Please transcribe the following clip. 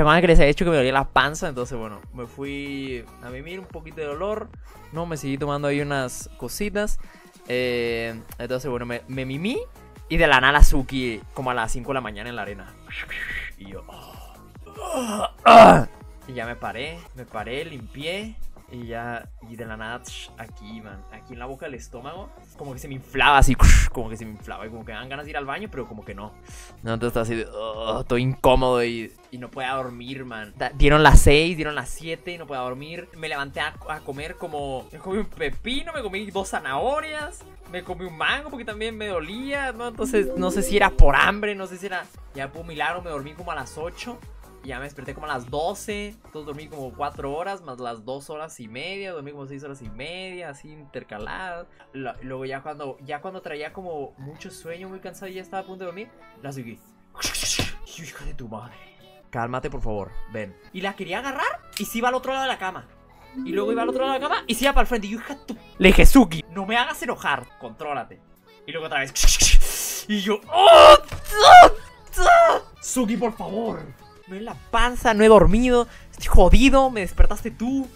¿Se que les había dicho que me dolía la panza? Entonces, bueno, me fui a mimir un poquito de dolor. No, me seguí tomando ahí unas cositas. Eh, entonces, bueno, me, me mimí. Y de la nada Suki como a las 5 de la mañana en la arena. Y yo... oh, ah. Y ya me paré, me paré, limpié. Y ya, y de la nada, aquí, man, aquí en la boca del estómago, como que se me inflaba así, como que se me inflaba, y como que me dan ganas de ir al baño, pero como que no. No, entonces estaba así de, oh, estoy incómodo y, y, no podía dormir, man. Dieron las 6, dieron las 7 y no podía dormir. Me levanté a, a, comer como, me comí un pepino, me comí dos zanahorias, me comí un mango porque también me dolía, ¿no? Entonces, no sé si era por hambre, no sé si era, ya por milagro me dormí como a las 8. Ya me desperté como a las 12. Entonces dormí como 4 horas, más las 2 horas y media. Dormí como 6 horas y media, así intercaladas. Luego ya cuando, ya cuando traía como mucho sueño, muy cansado y ya estaba a punto de dormir, la seguí. Hija de tu madre. Cálmate, por favor. Ven. Y la quería agarrar y se iba al otro lado de la cama. Y luego iba al otro lado de la cama y se iba para el frente. Y yo, hija tu... Le dije, Suki, no me hagas enojar. Contrólate. Y luego otra vez. Y yo, ¡Oh! Suki, por favor. Me en la panza, no he dormido, estoy jodido, me despertaste tú.